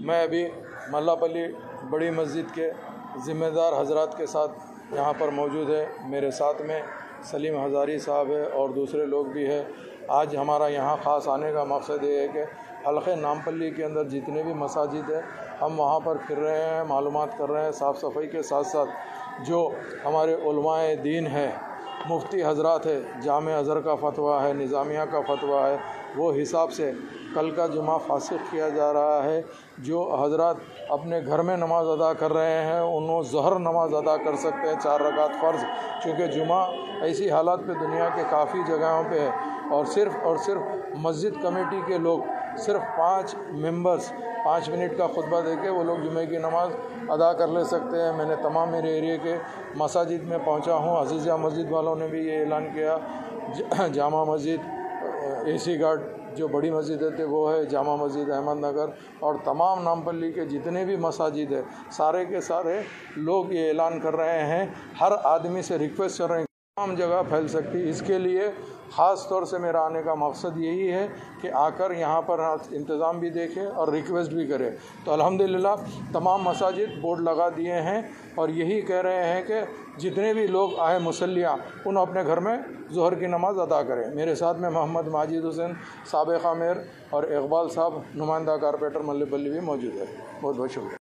میں ابھی ملا پلی بڑی مسجد کے ذمہ دار حضرات کے ساتھ یہاں پر موجود ہے۔ میرے ساتھ میں سلیم ہزاری صاحب ہے اور دوسرے لوگ بھی ہے آج ہمارا یہاں خاص آنے کا مقصد یہ ہے کہ حلقہ نامپلی کے اندر جتنے بھی مساجد ہے ہم وہاں پر پھر رہے ہیں، معلومات کر رہے ہیں صاف صفائی کے ساتھ ساتھ جو ہمارے علماء دین ہے مفتی حضرات ہے، جامع اظہر کا فتویٰ ہے، نظامیہ کا فتویٰ ہے، وہ حساب سے کل کا جمعہ فاسق کیا جا رہا ہے۔ جو حضرات اپنے گھر میں نماز ادا کر رہے ہیں، انہوں ظہر نماز ادا کر سکتے ہیں، چار رکعت فرض، چونکہ جمعہ ایسی حالات پہ دنیا کے کافی جگہوں پہ ہے۔ اور صرف اور صرف مسجد کمیٹی کے لوگ صرف پانچ ممبرس پانچ منٹ کا خطبہ دے کے وہ لوگ جمعہ کی نماز ادا کر لے سکتے ہیں۔ میں نے تمام میرے ایریے کے مساجد میں پہنچا ہوں۔ عزیزیہ مسجد والوں نے بھی یہ اعلان کیا۔ جامع مسجد، اے سی گارڈ جو بڑی مسجد ہے وہ ہے جامع مسجد احمد نگر۔ اور تمام نامپلی کے جتنے بھی مساجد ہے سارے کے سارے لوگ یہ اعلان کر رہے ہیں۔ ہر آدمی سے ریکویسٹ کر رہے ہیں تمام جگہ پھیل سکتی۔ اس کے لیے خاص طور سے میرا آنے کا مقصد یہی ہے کہ آ کر یہاں پر انتظام بھی دیکھے اور ریکویسٹ بھی کرے۔ تو الحمدللہ تمام مساجد بورڈ لگا دیے ہیں اور یہی کہہ رہے ہیں کہ جتنے بھی لوگ آئے مسلیہ انہوں اپنے گھر میں ظہر کی نماز ادا کریں۔ میرے ساتھ میں محمد ماجد حسین، سابق عامر اور اقبال صاحب، نمائندہ کارپیٹر ملی پلی بھی موجود ہے بہت بہت شکریہ۔